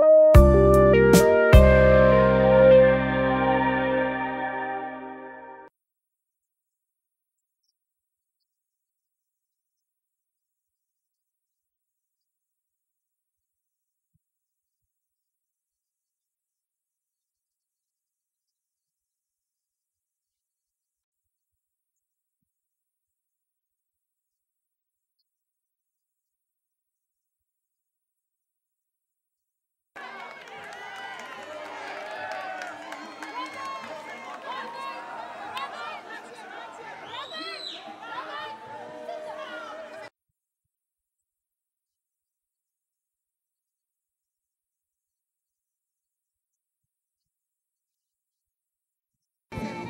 you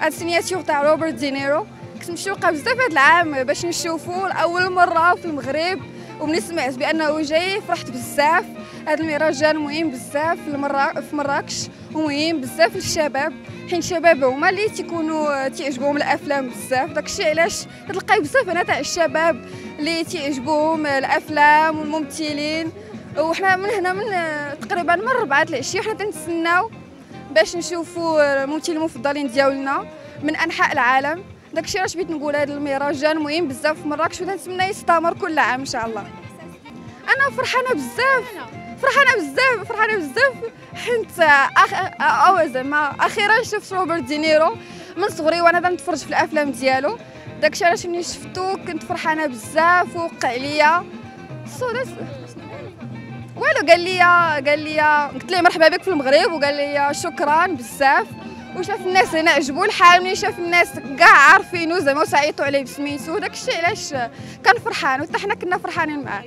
هاد السيناتور تاع روبرت دينيرو. كنت مشوقه بزاف هاد العام باش نشوفو لأول مرة في المغرب وملي سمعت بأنه جاي فرحت بزاف. هاد المهرجان مهم بزاف في مراكش ومهم بزاف للشباب. حين الشباب هما اللي تيكونوا تيعجبهم الأفلام بزاف. داكشي علاش تلقاي بزاف هنا تاع الشباب اللي تيعجبهم الأفلام والممثلين. وحنا من هنا من تقريبا من 4 العشيه حنا تنتسناو باش نشوفوا الممثلين المفضلين ديالنا من أنحاء العالم. داكشي علاش بغيت نقول هذا المهرجان مهم بزاف في مراكش ونتمنى يستمر كل عام إن شاء الله. أنا فرحانة بزاف فرحانة بزاف فرحانة بزاف. حيت أخ... أو زعما أخيرا شفت روبرت دينيرو من صغري وأنا نتفرج في الأفلام ديالو. داكشي علاش ملي شفتو كنت فرحانة بزاف ووقع ليا. والو قال لي قال لي قلت ليه مرحبا بك في المغرب وقال لي شكرا بزاف. وشاف الناس هنا عجبو الحال شاف الناس كاع عارفينو زعما وسعيطوا عليه بسميتو داكشي علاش كان فرحان وحتى حنا كنا فرحانين معاه.